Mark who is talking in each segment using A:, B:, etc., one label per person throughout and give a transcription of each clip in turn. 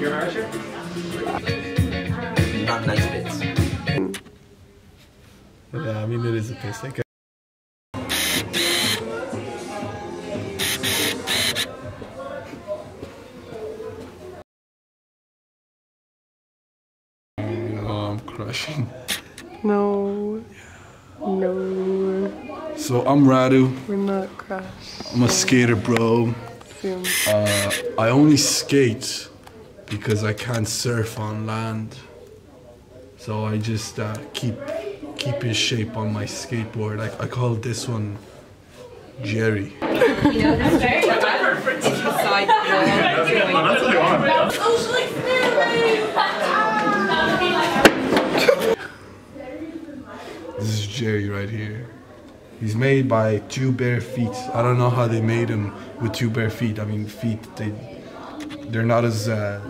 A: You're Irish?
B: Not nice bits.
C: Yeah, I mean it is a piss. Like, Oh, I'm crushing.
D: No. No.
C: So I'm Radu.
D: We're not crash.
C: I'm a skater, bro. Uh, I only skate because I can't surf on land. So I just uh, keep keep in shape on my skateboard. I, I call this one Jerry. This is Jerry right here. He's made by two bare feet. I don't know how they made him with two bare feet. I mean, feet they they're not as uh,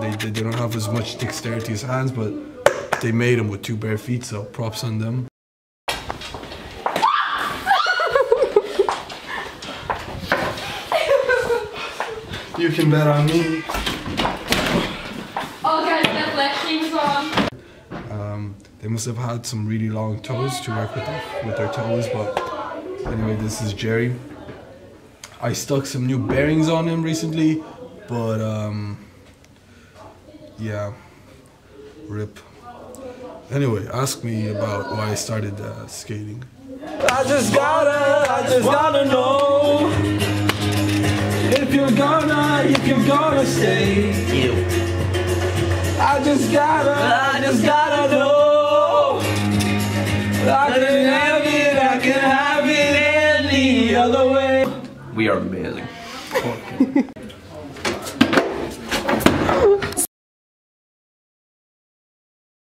C: they, they they don't have as much dexterity as hands, but they made them with two bare feet. So props on them. You can bet on me.
E: Oh guys, that black thing was on.
C: Um, they must have had some really long toes to work with their, with their toes, but anyway, this is Jerry. I stuck some new bearings on him recently, but um, yeah, rip. Anyway, ask me about why I started uh, skating.
F: I just gotta, I just gotta know if you're gonna, if you're gonna stay.
B: Ew.
F: I just gotta, I just gotta know. I can have it, I can have it any other way.
B: We are amazing.